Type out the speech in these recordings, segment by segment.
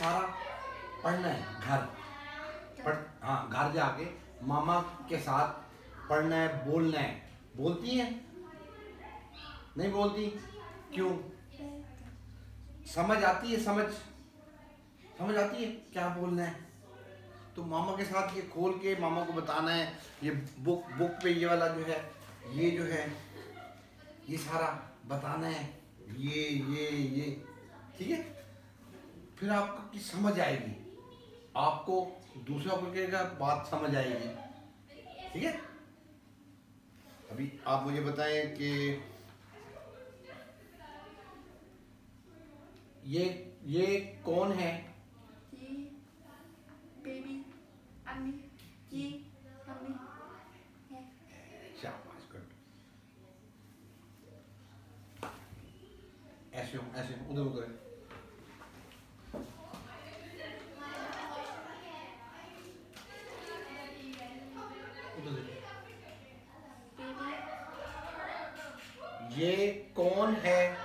सारा पढ़ना है घर। पढ़ हाँ घर जाके मामा के साथ पढ़ना है, बोलना है। बोलती हैं? नहीं बोलती? क्यों? समझ आती है समझ? समझ आती है क्या बोलना है? तो मामा के साथ ये खोल के मामा को बताना है, ये बुक बुक पे ये वाला जो है, ये जो है, ये सारा बताना है, ये ये ये। ठीक है? फिर आपको की समझ आएगी। आपको दूसरा को कहेगा बात समझ आएगी। ठीक है? अभी आप मुझे बताएँ कि ये ये कौन है? ये बेबी अम्मी ये अम्मी ऐसे हो ऐसे उधर उधर उधर देखो। बेबी ये कौन है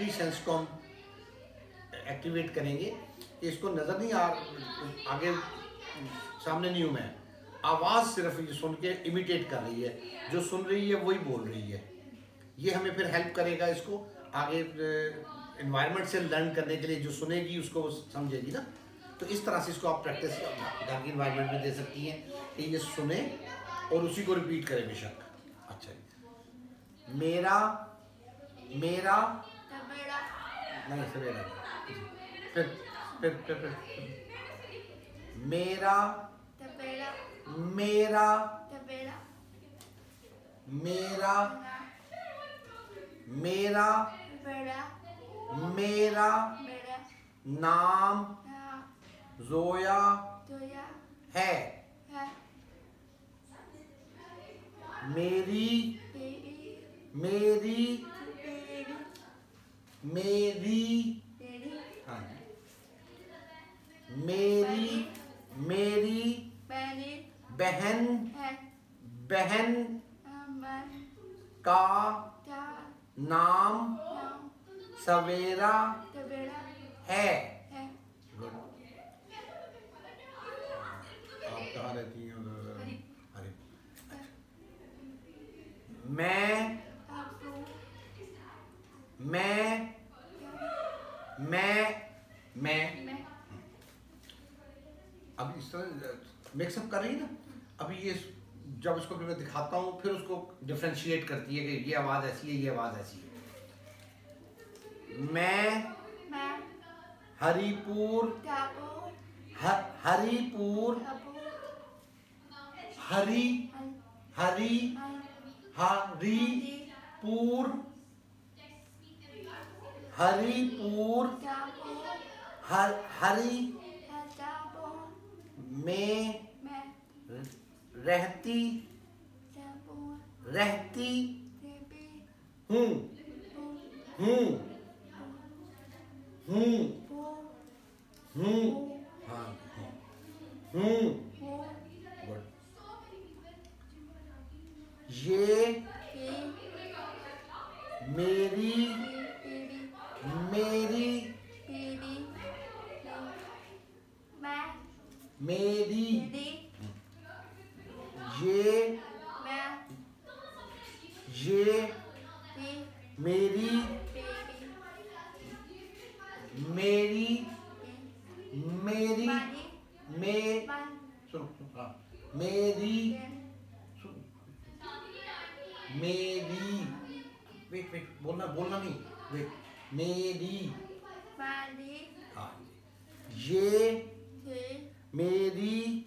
ऑडिटरी सेंस को हम एक्टिवेट करेंगे इसको नज़र नहीं आ आगे सामने नहीं हूँ मैं आवाज़ सिर्फ़ ये सुन के इमिटेट कर रही है। जो सुन रही है, वही बोल रही है। ये हमें फिर हेल्प करेगा इसको आगे इन्वायरमेंट से लर्न करने के लिए। जो सुनेगी, उसको समझेगी ना। तो इस तरह से इसको आप प्रैक्टिस घर की इन्वायरमेंट में दे सकती हैं कि ये सुने और उसी को रिपीट करें बेशक। अच्छा मेरा मेरा नहीं सवेरा फिर फिर फिर फिर मेरा मेरा मेरा मेरा मेरा। नाम जोया है। है। मेरी। मेरी मेरी हाँ। मेरी मेरी बहन बहन का नाम सवेरा है। है गुड आप कहाँ रहती हैं अरे। मैं मैं मैं मैं। अब इस तरह मिक्सअप कर रही है ना? अभी ये जब इसको मैं दिखाता हूँ फिर उसको डिफ्रेंशिएट करती है कि ये आवाज़ ऐसी है ये आवाज़ ऐसी है। मैं मैं। हरिपुर। हरिपुर। हरि हन हरि हन हरिपुर हर हरि में रहती रहती हूँ हूँ हूँ हूँ हाँ हूँ हूँ। ये ये मेरी मेरी मैं मेरी ये मैं ये मेरी मेरी मेरी मे सुनो सुनो, हाँ मेरी मेरी वेट वेट बोलना बोलना नहीं वेट। मेरी। हाँ जी। ये मेरी।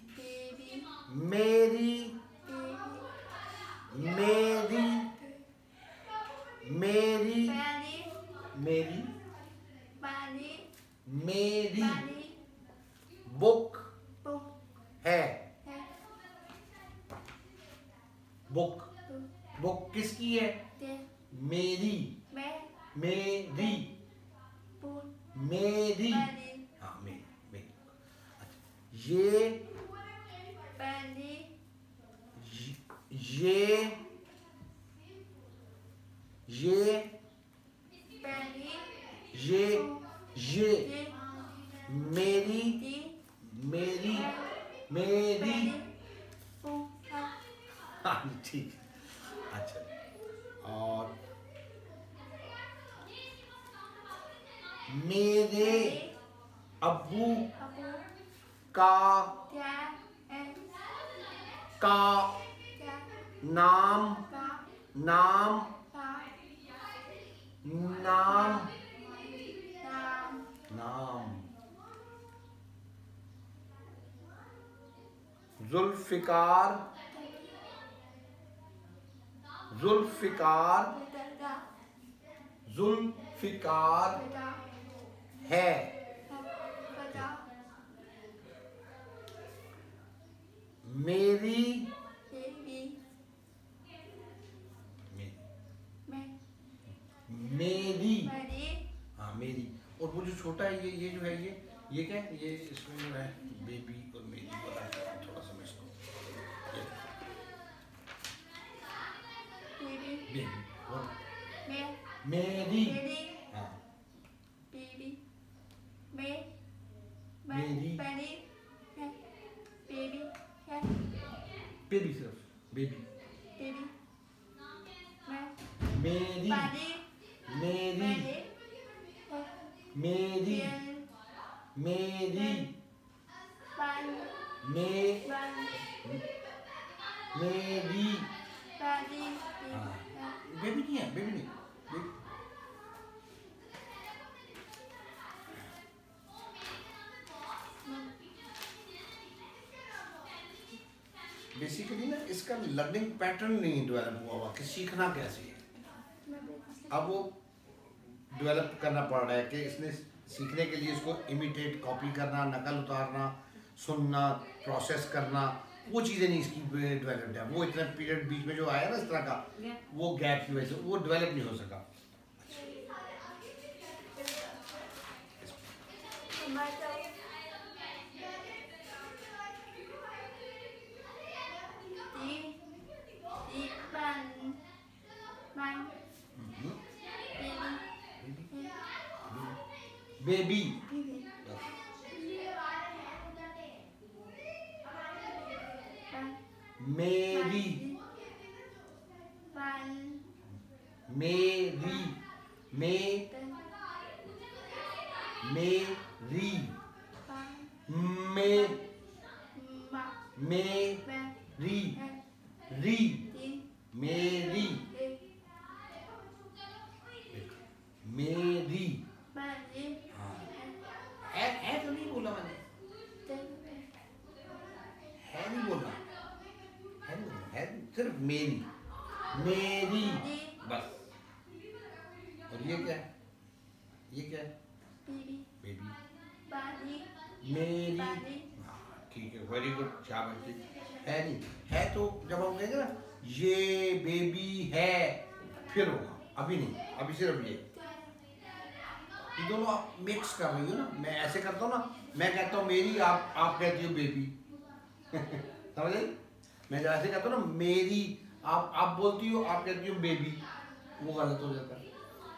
मेरी। मेरी। मेरी। मेरी। मेरी। बुक है। बुक। बुक। किसकी है? मेरी। मेरी। मेरी। हाँ मेरी मेरी। अच्छा ये ये ये ये ये मेरी मेरी मेरी। हाँ ठीक। अच्छा और मेरे अबू का का नाम नाम नाम नाम। जुल्फिकार जुल्फिकार जुल्फिकार है। मेरी मेरी। हाँ मेरी। और वो जो छोटा है ये ये जो है ये ये क्या है? ये इसमें जो है बेबी और मेरी बता थोड़ा सा मैं इसको बेबी बेबी और मेरी। मेरी हाँ बेबी मैं मेरी। बेबी बेबी सिर्फ़ बेबी बेबी मेरी मेरी मेरी मेरी मेरी बेबी नहीं है बेबी नहीं बेसिकली ना इसका लर्निंग पैटर्न नहीं डेवलप हुआ हुआ कि सीखना कैसे है। अब वो डेवलप करना पड़ रहा है कि इसने सीखने के लिए इसको इमिटेट कॉपी करना नकल उतारना सुनना प्रोसेस करना वो चीज़ें नहीं इसकी डेवलप्ड है। वो इतना पीरियड बीच में जो आया ना इस तरह का वो गैप की वजह से वो डेवलप नहीं हो सका। बेबी मेरी मेरी मे मेरी मे मेरी री मेरी मेरी हाँ है है तो नहीं बोला मैंने है नहीं बोला है नहीं बोला है सिर्फ़ मेरी मेरी बस और ये क्या है ये क्या है बेबी मेरी ठीक है वेरी गुड शाबाश जी। है नहीं? है तो जब हम कहेंगे ना ये बेबी है फिर होगा। अभी नहीं अभी सिर्फ़ ये। ये दोनों आप मिक्स कर रही हो ना? मैं ऐसे करता हूँ ना मैं कहता हूँ मेरी आप आप कहती हो बेबी समझ? मैं जब ऐसे कहता हूँ ना मेरी आप आप बोलती हो आप कहती हो बेबी वो गलत हो जाता है।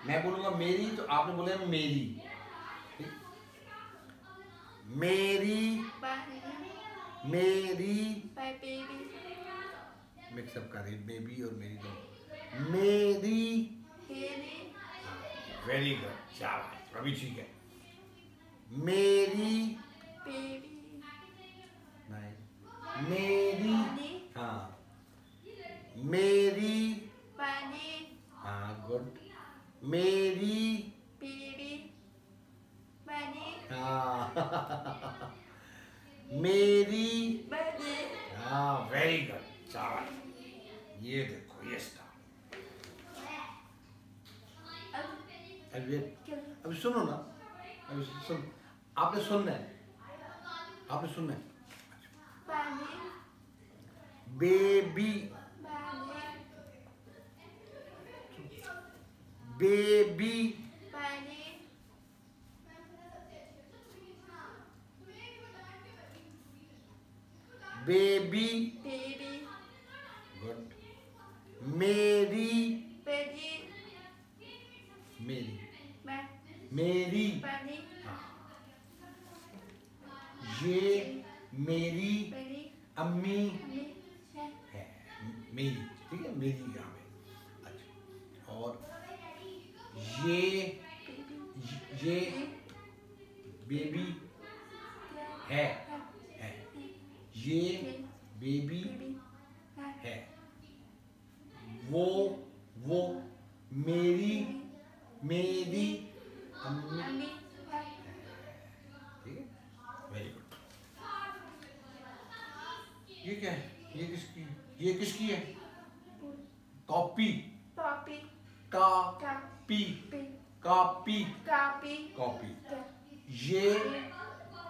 मैं बोलूँगा मेरी तो आपने बोला मेरी। मेरी मेरी मिक्सअप कर रही बेबी और मेरी दोनों। मेरी वेरी गुड शाबाश अभी ठीक है। मेरी मेरी हाँ। मेरी हाँ गुड मेरी हाँ। मेरी हाँ वेरी गुड चार। ये देखो ये स्टार अब अभी ये- अभी सुनो ना। अभी सुन। आपने सुनना है। आपने सुनना है। Baby. Baby. Baby. Baby. Good मेरी। मेरी। मेरी। हाँ। ये मेरी मेरी अम्मी मम्मी है है मेरी ठीक है मेरी यहाँ पे अच्छा और ये बेबी ये बेबी है है ये बेबी बेबी है है वो वो मेरी मेरी अम्मी मम्मी है ठीक है वेरी गुड ये क्या है ये किसकी ये किसकी है कॉपी पापी का का पी पी कॉपी कापी कॉपी का ये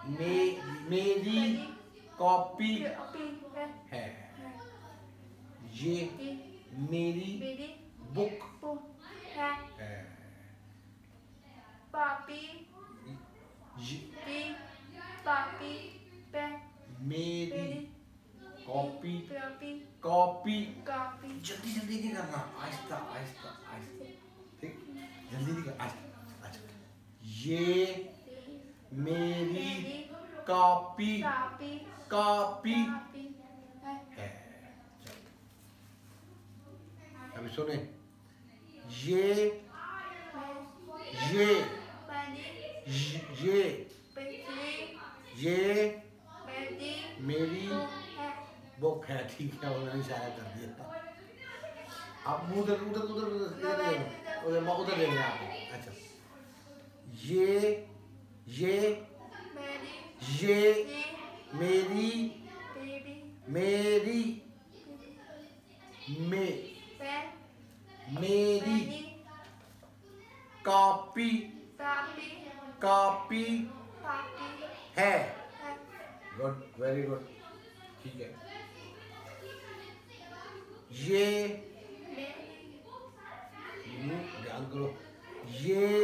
मे मेरी कॉपी पी है है है ये ये मेरी मेरी बुक पू है है पापी ये पी पापी पे मेरी कॉपी पापी कॉपी जल्दी जल्दी नहीं करना आहिस्ता आहिस्ता आहिस्ता ठीक जल्दी नहीं कर आहिस्ता अच्छा ये मेरी कॉपी कापी कॉपी है अभी सुने ये ये ये ये मेरी है बुक है ठीक है उन्होंने इशारा कर दिया आप उधर उधर उधर उधर इधर ले। उधर उधर ले लें आप अच्छा। ये ये ये मेरी मेरी मे मेरी कॉपी। कॉपी है। गुड वेरी गुड ठीक है। ये ध्यान करो। ये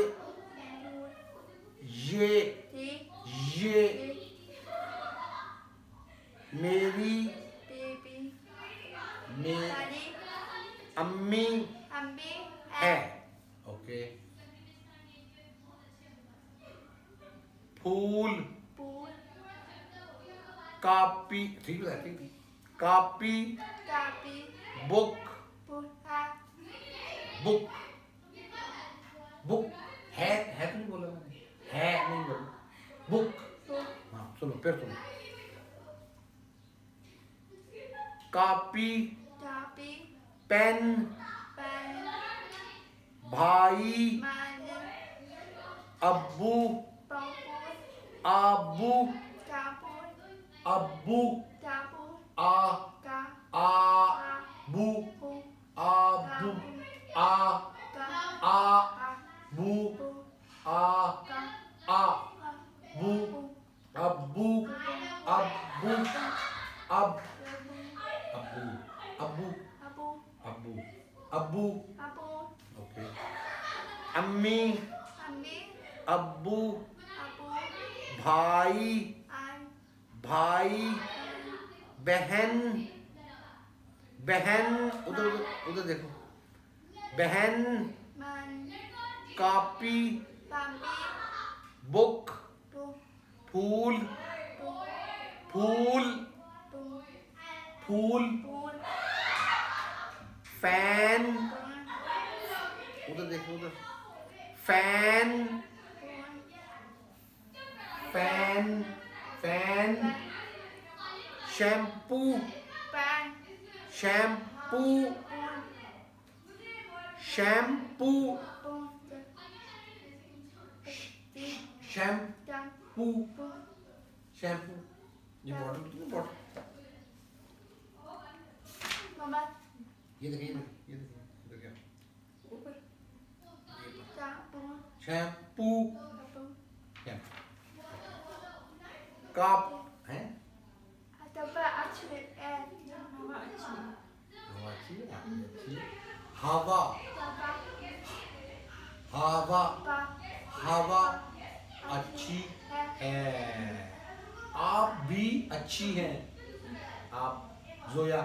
अबू अब्बू अबू ओके अम्मी अम्मी अब्बू अबू भाई भाई बहन बहन उधर उधर उधर देखो बहन कॉपी बुक फूल फूल फूल फ़ैन पूल उधर देखो उधर fan pool fan fan shampoo pan shampoo pool shampoo pool shampoo जम पू पूल शैम्पू ये बॉटल होती है ना बॉटल मम्मा ये देखिए ये देखिए ये देखिए इधर क्या? ऊपर शैम्पू। कप। है? अच्छे है। हवा हवा हवा। हवा। अच्छी है। आप भी अच्छी हैं। आप जोया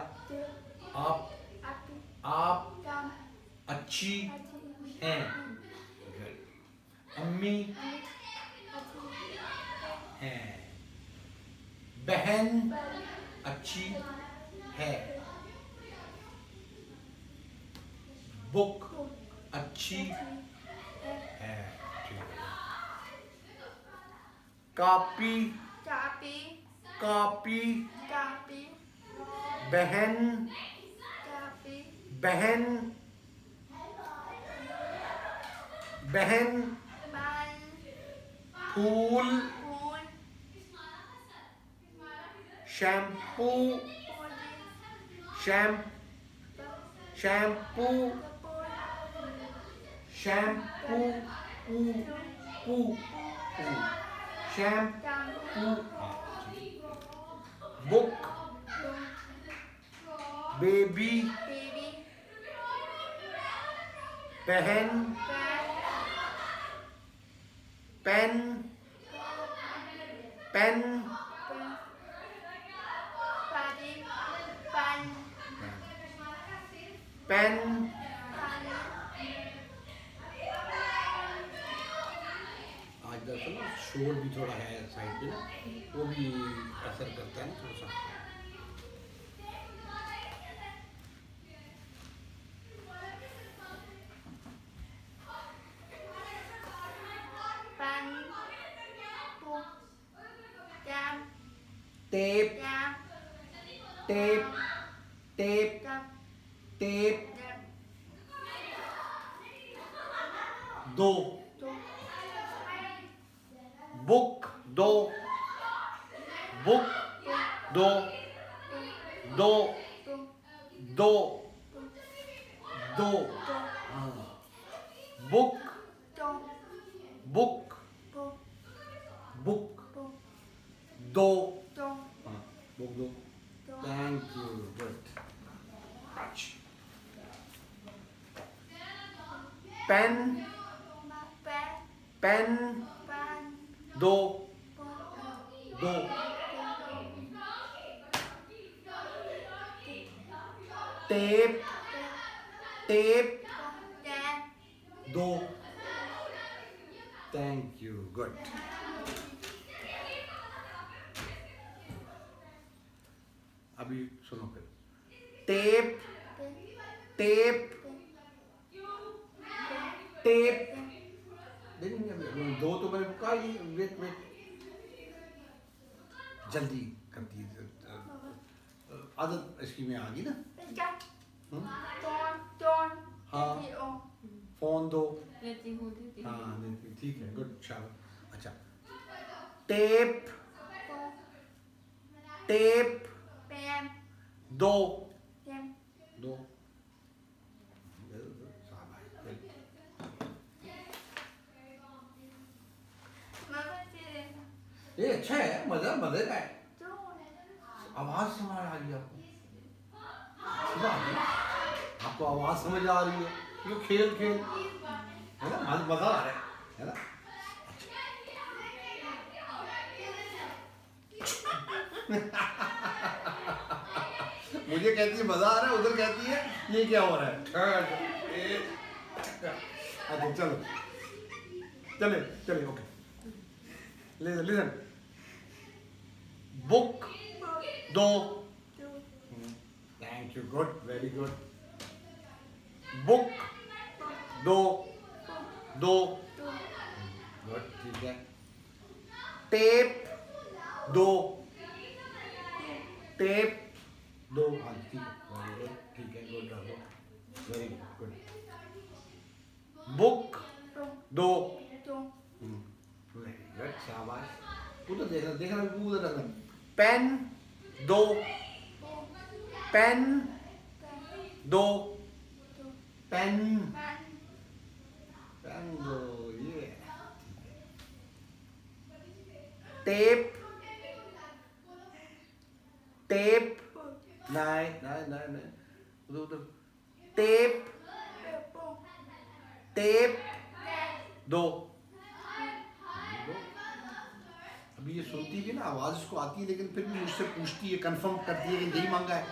आप आप अच्छी अति हैं। अम्मी हैं। बहन अच्छी है। बुक अच्छी है। है कापी कापी। बहन बहन बहन फूल शैम्पू शैम शैम्पू शैम्पू पू पू shampoo book baby bag pen. Pen. Pen. आज दरअसल शोर भी थोड़ा है साइड पे, वो भी असर करता है थोड़ा सा पन पू jam tape jam tape tape tape दो। बुक दो। बुक दो। दो। दो। दो। बुक। बुक। बुक। दो। हाँ बुक दो। Thank you. Good. Ouch. Pen. Pen. Do. Do. Tape. Tape. Do. Thank you. Good. अभी सुनो फिर। Tape tape tape. दो तो मैंने कहा वेट वेट जल्दी करती है आदत इसकी में आ गई ना। हम्म? हाँ। फ़ोन दो। हूँ ठीक है गुड शाबाश अच्छा। Tape tape. Bam, दो bam, दो ये अच्छा है मज़ा मज़े का है आवाज़ समझ आ रही है आपको? आपको आवाज़ समझ आ रही है ये खेल खेल है ना मज- मज़ा आ रहा है है ना मुझे कहती है मज़ा आ रहा है उधर कहती है ये क्या हो रहा है? अच्छा चलो। चले चले ओके लिसन लिसन बुक दो। Thank you good very good book दो। दो। गुड ठीक है। टेप दो। टेप दो हाँ है। वेरी गुड ठीक है गुड रहो वेरी गुड बुक दो. वेरी गुड शाबाश। उधर देखना देखना उधर रखना पेन दो। पेन दो। पेन पेन दो ये टेप टेप नहीं नहीं नहीं नहीं उधर उधर टेप टेप दो। अभी ये सुनती भी ना, आवाज़ उसको आती है, लेकिन फिर भी मुझसे पूछती है कंफर्म करती है कि यही मांगा है।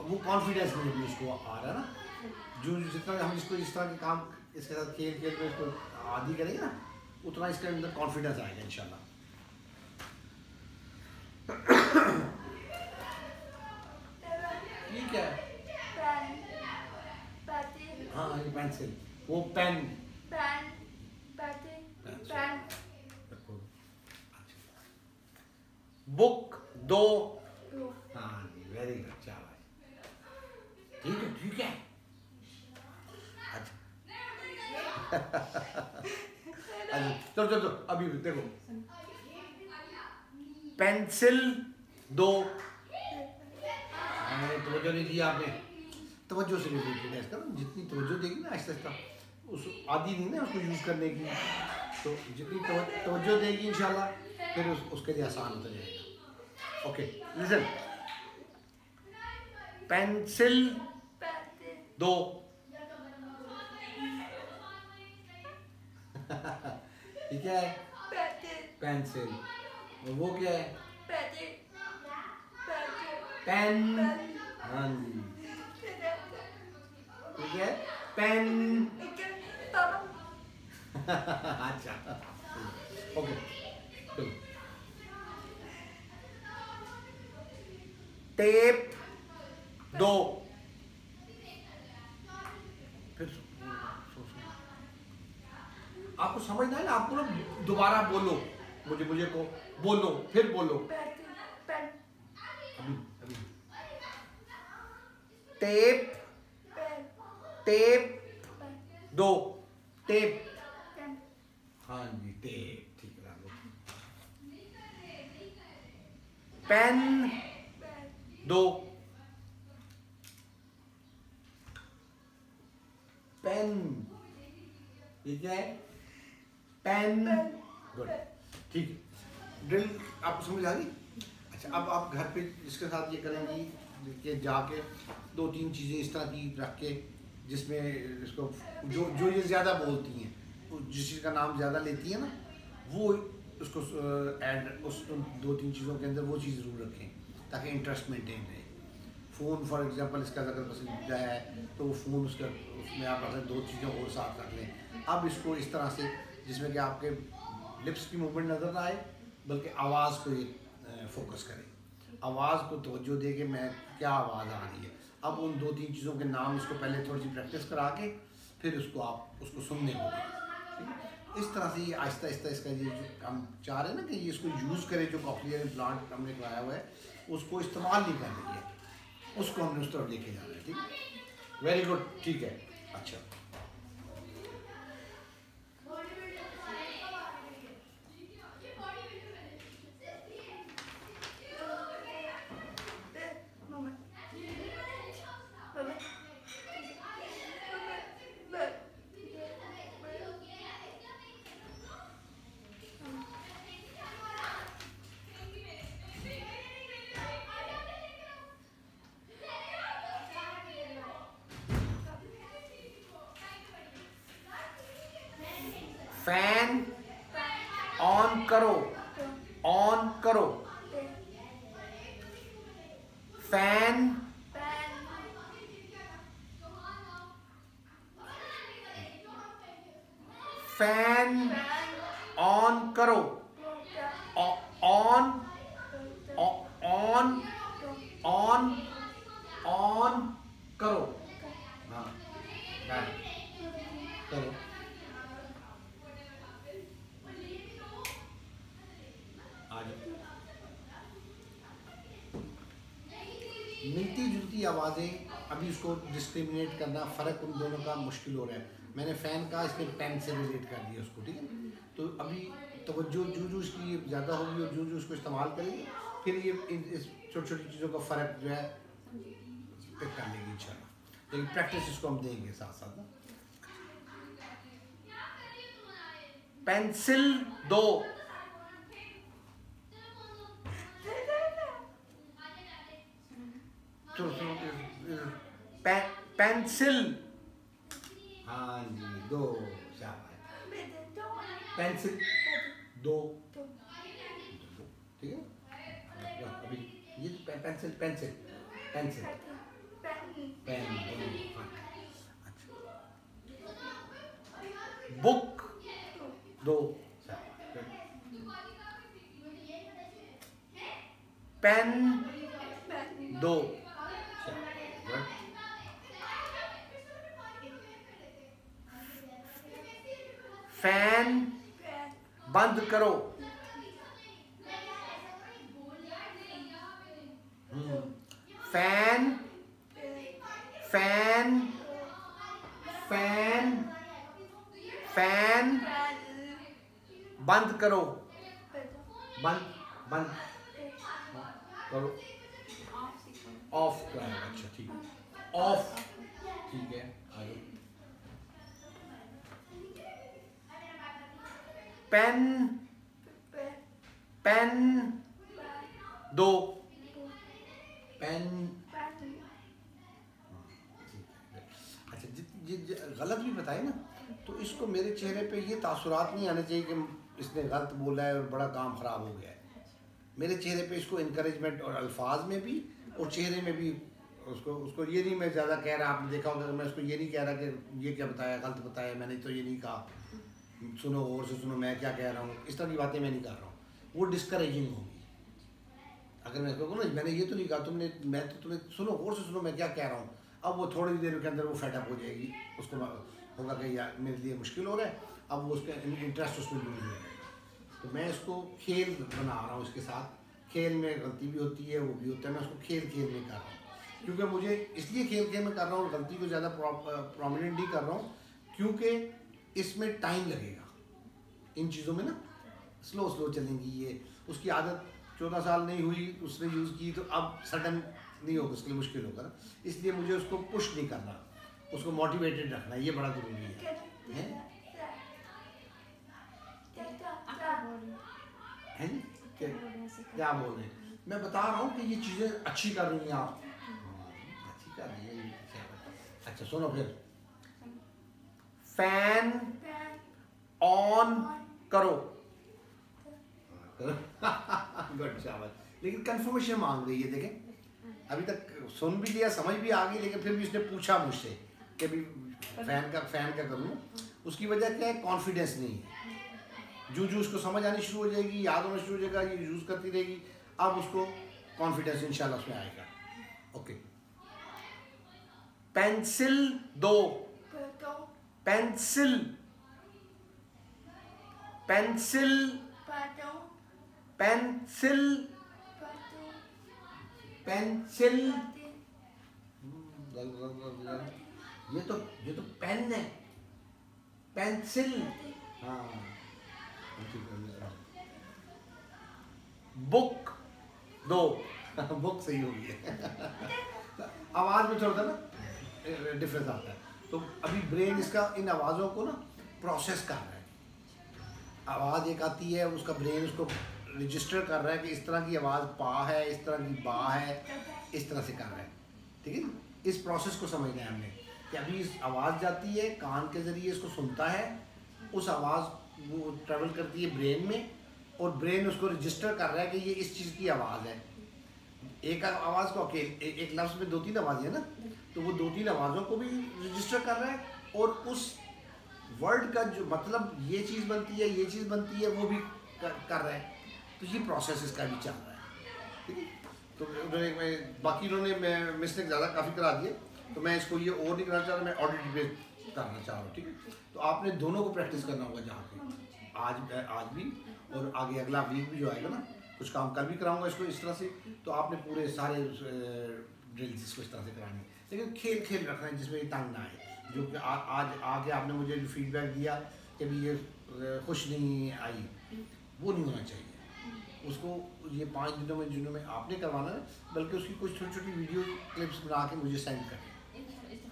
अब वो कॉन्फिडेंस नहीं भी उसको आ रहा है ना। जो जितना हम इसको इस तरह के काम, इसके साथ खेल खेल में इसको आदि करेंगे ना, उतना इसके अंदर कॉन्फिडेंस आएगा, इंशाल्लाह ठीक है हाँ ये पेंसिल वो पेन रखो अच्छा बुक दो हाँ जी वेरी गुड चलो ठीक है ठीक है अच्छा चलो चलो चलो अभी भी देखो पेंसिल दो मैंने तवज्जो नहीं दी आपने तवज्जो से नहीं इसका ना जितनी तवज्जो देगी ना आहिस्ता आहिस्ता उस आदि नहीं ना उसको यूज़ करने की। तो जितनी तव- तवज्जो देगी इंशाल्लाह फिर उस, उसके लिए आसान होता जाएगा। ओके लिसन पेंसिल दो। ठीक है? पेंसिल और वो क्या है? पेन हाँ जी। ठीक है? पेन अच्छा। ओके टेप दो फिर। आपको समझना है ना आपको ना दोबारा बोलो। मुझे मुझे को बोलो फिर बोलो। अभी अभी। Tape tape. दो। टेप। हाँ जी टेप। ठीक है पेन। दो। पेन। ठीक है? पेन। गुड। ठीक है। ड्रिल आपको समझ आ गई? अच्छा अब आप घर पे इसके साथ ये करेंगी कि जाके दो तीन चीज़ें इस तरह की रख के जिसमें इसको जो जो ये ज़्यादा बोलती हैं जिस चीज़ का नाम ज़्यादा लेती है ना, वो उसको ऐड उस दो तीन चीज़ों के अंदर वो चीज़ ज़रूर रखें, ताकि इंटरेस्ट मेंटेन रहे। फ़ोन फॉर एग्जांपल इसका अगर पसंदीदा है तो वो फ़ोन उसका, उसमें आप अगर दो चीज़ें और साथ रख लें। अब इसको इस तरह से, जिसमें कि आपके लिप्स की मूवमेंट नज़र ना आए, बल्कि आवाज़ को ये फोकस करें। आवाज़ को तवज्जो दे के मैं, क्या आवाज़ आ रही है? अब उन दो तीन चीज़ों के नाम इसको पहले थोड़ी सी प्रैक्टिस करा के फिर उसको आप, उसको सुनने होंगे इस तरह से ये आहिस्ता आहिस्ता इसका ये हम चाह रहे हैं ना कि ये इसको यूज़ करें, जो कॉकलियर प्लांट हमने कराया हुआ है, उसको इस्तेमाल नहीं कर रही है उसको हमने उस तरफ़ लेके जाना है, ठीक? वेरी गुड ठीक है। अच्छा। फ़ैन ऑन करो ऑन करो फ़ैन फ़ैन ऑन करो ऑन ऑन ऑन ऑन करो हाँ हाँ, करो आ जाओ मिलती जुलती आवाज़ें अभी उसको डिस्क्रिमिनेट करना, फ़र्क उन दोनों का मुश्किल हो रहा है। मैंने फ़ैन का इसके पेन से रिलेट कर दिया उसको, ठीक है? तो अभी तो जो जो उसकी ज़्यादा होगी और जो जो उसको इस्तेमाल करेंगे, फिर ये इन- इस छोटी छोटी चीज़ों का फ़र्क जो है पिक कर लेंगे, इंशाल्लाह। लेकिन प्रैक्टिस इसको हम देंगे साथ साथ पेंसिल दो। तो, पे, पेंसिल। हाँ जी दो पेंसिल। दो। ठीक है? अभी ये तो पे- पेंसिल पेंसिल पेंसिल। पेन हाँ। अच्छा। बुक। दो पेन। दो। फ़ैन बंद करो। हम्म। फ़ैन फ़ैन फ़ैन फ़ैन बंद करो। बंद बंद। करो। ऑफ़ करो। अच्छा ठीक ऑफ़ ठीक है आगे पेन पेन दो। पेन। अच्छा जि, जि, जि, गलत भी बताए ना तो इसको मेरे चेहरे पे ये तासुरात नहीं आने चाहिए कि इसने गलत बोला है और बड़ा काम ख़राब हो गया है। मेरे चेहरे पे इसको इनक्रेजमेंट और अल्फाज में भी और चेहरे में भी उसको उसको ये नहीं मैं ज़्यादा कह रहा आपने देखा होगा मैं उसको ये नहीं कह रहा कि ये क्या बताया गलत बताया मैंने तो ये नहीं कहा। सुनो और से सुनो, मैं क्या कह रहा हूँ? इस तरह की बातें मैं नहीं कर रहा हूँ। वो डिस्करेजिंग होगी। अगर मैं कहूँ ना, मैंने ये तो नहीं कहा, तुमने, मैं तो तुम्हें, सुनो और से सुनो, मैं क्या कह रहा हूँ? अब वो थोड़ी देर के अंदर वो फेडअप हो जाएगी। उसको होगा कि यार, मेरे लिए मुश्किल हो रहा है। अब वो उसका इंटरेस्ट उसमें लूज हो जाएगा। तो मैं इसको खेल बना रहा हूँ इसके साथ। खेल में गलती भी होती है, वो भी होता है। मैं उसको खेल खेल में कर रहा हूँ। क्योंकि मुझे इसलिए खेल खेल में कर रहा हूँ गलती को ज़्यादा प्रोमिनेंट नहीं कर रहा हूँ। क्योंकि इसमें टाइम लगेगा। इन चीज़ों में ना स्लो स्लो चलेंगी ये। उसकी आदत चौदह साल नहीं हुई उसने यूज़ की तो अब सडन नहीं होगा उसके लिए मुश्किल होगा इसलिए मुझे उसको पुश नहीं करना उसको मोटिवेटेड रखना ये बड़ा ज़रूरी है। हैं? हैं क्या बोल रहे हैं? मैं बता रहा हूँ कि ये चीज़ें अच्छी कर रही हैं आप। हाँ, अच्छी कर रही हैं अच्छा सुनो फिर। फ़ैन ऑन करो। गुड शाबाश लेकिन कंफर्मेशन मांग रही है देखें। अभी तक सुन भी लिया समझ भी आ गई लेकिन फिर भी उसने पूछा मुझसे कि भी फ़ैन का फ़ैन का करूँ। उसकी वजह क्या है? कॉन्फिडेंस नहीं है। जू जू उसको समझ आनी शुरू हो जाएगी याद होना शुरू हो जाएगा ये यूज़ करती रहेगी। अब उसको कॉन्फिडेंस इंशाल्लाह उसमें आएगा। ओके पेंसिल दो। पेंसिल। पेंसिल। पेंसिल। पेंसिल। ये तो ये तो पेन है। पेंसिल। हाँ। बुक। दो। बुक सही होगी। आवाज़ में थोड़ा सा ना डिफरेंस आता है। तो अभी ब्रेन इसका इन आवाज़ों को ना प्रोसेस कर रहा है। आवाज़ एक आती है, उसका ब्रेन उसको रजिस्टर कर रहा है कि इस तरह की आवाज़ पा है, इस तरह की बा है, इस तरह से कर रहा है। ठीक है? इस प्रोसेस को समझना है हमने कि अभी इस आवाज़ जाती है, कान के ज़रिए इसको सुनता है, उस आवाज़ वो ट्रेवल करती है ब्रेन में और ब्रेन उसको रजिस्टर कर रहा है कि ये इस चीज़ की आवाज़ है। एक आवाज़ को अकेले एक लफ्ज़ में दो तीन आवाज़ें ना? तो वो दो तीन आवाज़ों को भी रजिस्टर कर रहा है और उस वर्ड का जो मतलब ये चीज़ बनती है ये चीज़ बनती है वो भी कर, कर रहा है। तो ये प्रोसेस इसका भी चल रहा है। ठीक है? तो उन्होंने बाकी उन्होंने मैं मिस्टेक ज़्यादा काफ़ी करा दिए। तो मैं इसको ये और नहीं करना चाह रहा मैं ऑडिट पे करना चाह रहा हूँ ठीक है? तो आपने दोनों को प्रैक्टिस करना होगा जहाँ पे। आज आज भी और आगे अगला वीक भी जो आएगा ना कुछ काम कल भी कराऊँगा इसको इस तरह से। तो आपने पूरे सारे ड्रिल्स इसको इस तरह से कराने। लेकिन खेल खेल रखना है जिसमें तंग ना आए, जो कि आज आगे आपने मुझे जो फीडबैक दिया कि भी ये खुश नहीं आई, वो नहीं होना चाहिए। उसको ये पाँच दिनों में दिनों में आपने करवाना है, बल्कि उसकी कुछ छोटी छोटी वीडियो क्लिप्स बना के मुझे सेंड करें।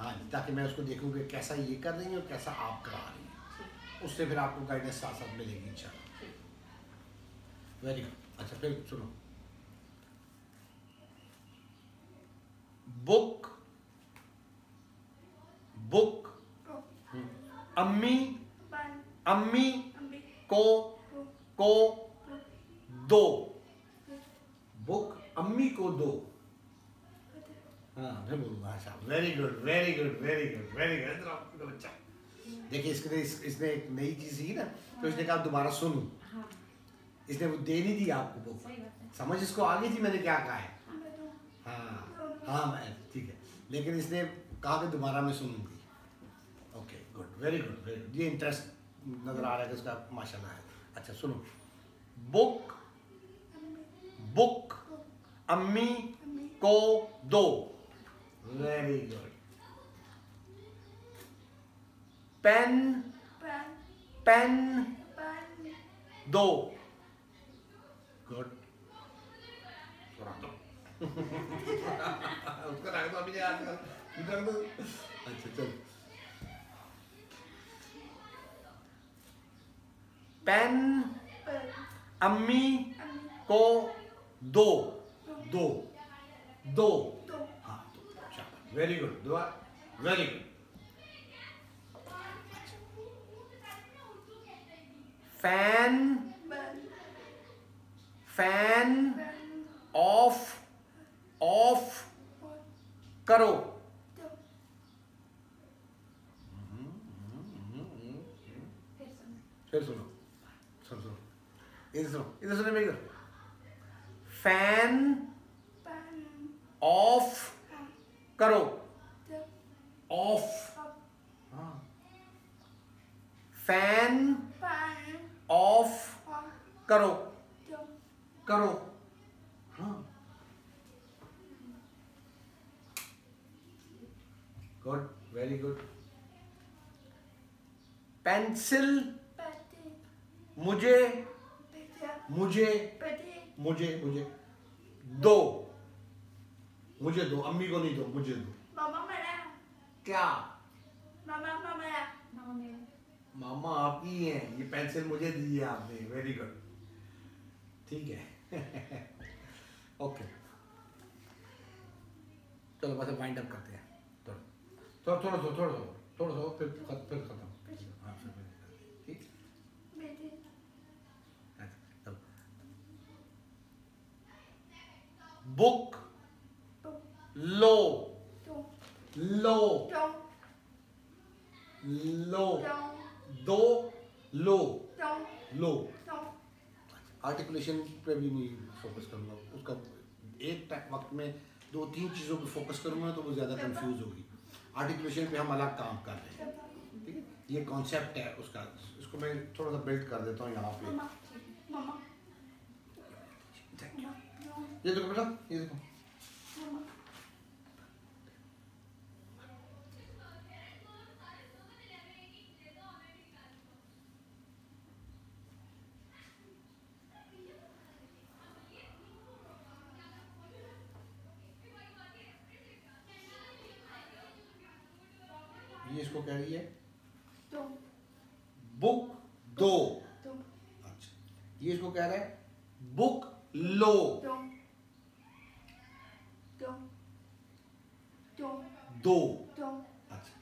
हाँ ताकि मैं उसको देखूँ कि कैसा ये कर रही है और कैसा आप करा रही हैं। उससे फिर आपको गाइडेंस साथ साथ मिलेगी, इंशाल्लाह। वेरी गुड अच्छा फिर सुनो। Book book. अम्मी। अम्मी। को। को। दो। बुक। अम्मी को दो। हाँ very good very good very good very good बच्चा देखिए इसने इस, इसने एक नई चीज़ सीखी ना तो इसने कहा दोबारा सुनू। हाँ। इसने वो दे नहीं दी आपको बुक। है। समझ इसको आ गई थी मैंने क्या कहा है? हाँ हाँ मैं ठीक है। लेकिन इसने कहा कि दोबारा मैं सुनूँगी। वेरी गुड वेरी गुड ये इंटरेस्ट नज़र आ रहा है कि इसका माशाल्लाह है। अच्छा सुनो। बुक बुक अम्मी को दो। वेरी गुड पेन पेन दो। गुड उसको रख दो अभी याद कर अच्छा चल। पेन अम्मी को दो। दो। दो. हाँ वेरी गुड दुआ very good fan fan off off करो। फिर फिर सुनो सुनो सुनो सुनो। इधर सुनो इधर सुनो मेरी फ़ैन ऑफ़ करो। ऑफ़ हाँ। फ़ैन ऑफ़ करो। करो। हाँ। गुड वेरी गुड पेंसिल मुझे. मुझे मुझे मुझे दो। मुझे दो अम्मी को नहीं दो मुझे दो। क्या. मामा आप ही हैं ये पेंसिल मुझे दी है आपने वेरी गुड। ठीक है। ओके। चलो बस वाइंड अप करते हैं। थोड़ा थोड़ा थोड़ा थोड़ा थोड़ा थोड़ा थोड़ा फिर फिर खत्म हाँ फिर फिर- ठीक Pati. अच्छा, चलो बुक. लो. लो. लो. दो लो लो आर्टिकुलेशन पे भी नहीं फोकस करूँगा उसका एक टाइम वक्त में दो तीन चीज़ों पे फोकस करूँगा तो वो ज़्यादा कंफ्यूज होगी आर्टिकुलेशन पे हम अलग काम कर रहे हैं ठीक है ये कॉन्सेप्ट है उसका इसको मैं थोड़ा सा बिल्ड कर देता हूँ यहाँ पे थैंक Mama. ये देखो बेटा ये देखो ये इसको कह रही है Do. बुक दो Do. अच्छा ये इसको कह रहा है बुक लो Do. दो अच्छा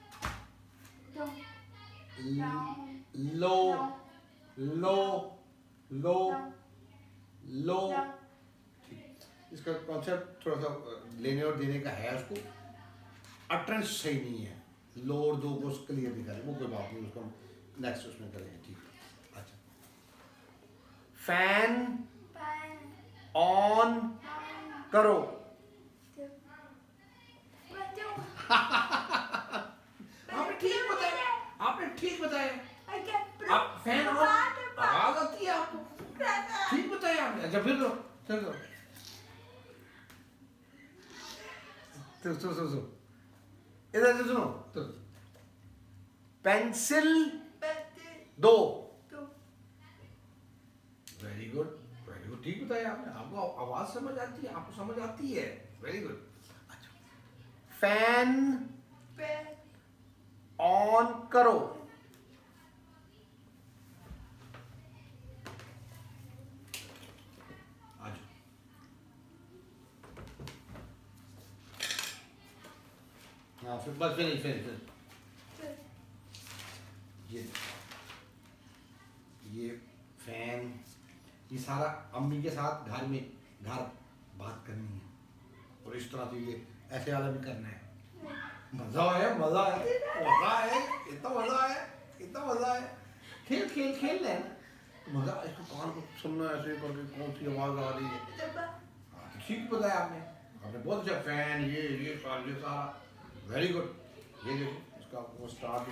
लो लो लो लो इसका कॉन्सेप्ट थोड़ा सा लेने और देने का है उसको। अटरेंस सही नहीं है। लो और दो को क्लियर नहीं करें। वो कोई बात नहीं उसको हम नेक्स्ट उसमें करेंगे। ठीक। है अच्छा फ़ैन ऑन करो। आपने ठीक बताया? आपने ठीक बताया? आप फ़ैन ऑन आवाज़ आती है आपको? ठीक बताया आपने? अच्छा फिर दो फिर दो तो सुनो सुनो सुनो। इधर से सुनो तो। पेंसिल दो। वेरी गुड वेरी गुड ठीक बताया आपने? आपको आवाज़ समझ आती है? आपको समझ आती है? वेरी गुड फ़ैन ऑन करो। हाँ फिर बस फिर फिर फिर। ये ये फ़ैन, ये सारा अम्मी के साथ घर में, घर बात करनी है। और इस तरह से ये ऐसे वाला भी करना है। मज़ा आया मज़ा आया। मज़ा आया इतना मज़ा आया इतना मज़ा आया। खेल खेल खेल ले मज़ा इसको कान को सुनना ऐसे करके कौन सी आवाज़ आ रही है. हाँ, तो ठीक बताया आपने। आपने बहुत अच्छा फ़ैन ये ये सारा ये सारा। वेरी गुड ये देखो इसका वो स्टार्ट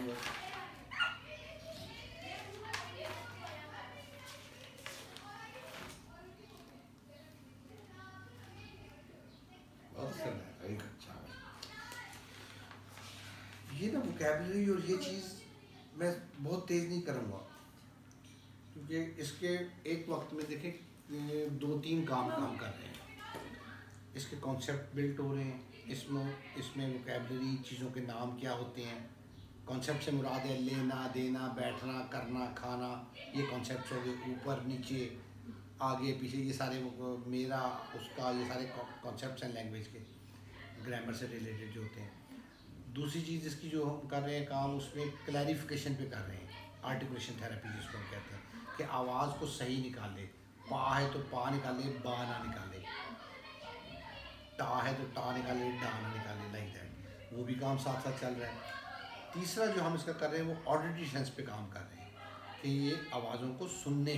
बहुत अच्छा है। वेरी अच्छा है ये ना वोकेबलरी और ये चीज़ मैं बहुत तेज़ नहीं करूँगा। क्योंकि इसके एक वक्त में देखें दो तीन काम काम कर रहे हैं। इसके कॉन्सेप्ट बिल्ट हो रहे हैं, इसमें इसमें वोकेबलरी चीज़ों के नाम क्या होते हैं कॉन्सेप्ट से मुराद है लेना, देना, बैठना, करना, खाना, ये कॉन्सेप्ट हो गए, ऊपर, नीचे, आगे, पीछे, ये सारे मेरा, उसका, ये सारे कॉन्सेप्ट हैं लैंग्वेज के ग्रामर से रिलेटेड जो होते हैं। दूसरी चीज़ इसकी जो हम कर रहे हैं काम उसमें क्लैरिफिकेशन पे कर रहे हैं। आर्टिकुलेशन थेरेपी जिसको हम कहते हैं कि आवाज़ को सही निकाले पा है तो पा निकाले बा ना निकाले टा है तो टा निकाले डा ना निकाले लाइक दैट वो भी काम साथ साथ चल रहा है। तीसरा जो हम इसका कर रहे हैं वो ऑडिटरी सेंस पे काम कर रहे हैं कि ये आवाज़ों को सुनने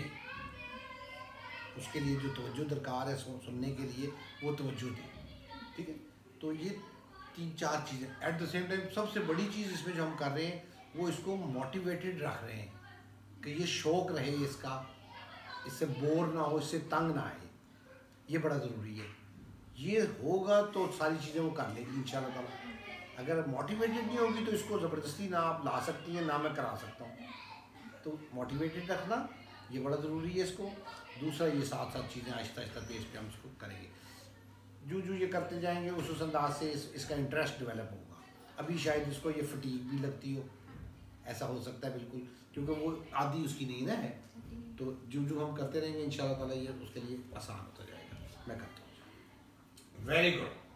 उसके लिए जो तवज्जो दरकार है सुन, सुनने के लिए वो तवज्जो दें। ठीक है? तो ये तीन चार चीज़ें। एट द सेम टाइम सबसे बड़ी चीज़ इसमें जो हम कर रहे हैं, वो इसको मोटिवेटेड रख रहे हैं कि ये शौक रहे इसका। इससे बोर ना हो, इससे तंग ना आए। ये बड़ा ज़रूरी है। ये होगा तो सारी चीज़ें वो कर लेगी इन ताला। अगर मोटिवेटेड नहीं होगी तो इसको ज़बरदस्ती ना आप ला सकती हैं, ना मैं करा सकता हूँ। तो मोटिवेटेड रखना, ये बड़ा ज़रूरी है इसको। दूसरा, ये साथ साथ चीज़ें आहिस्ता आहिस्ता पेज पे हम इसको करेंगे। जो जो ये करते जाएँगे उस उस अंदाज से इस, इसका इंटरेस्ट डेवलप होगा। अभी शायद इसको ये फटीक भी लगती हो। ऐसा हो सकता है बिल्कुल। क्योंकि वो आदि उसकी नहीं ना है। तो जो जो हम करते रहेंगे इन ताला ये उसके लिए आसान होता जाएगा। मैं करता हूँ। Very good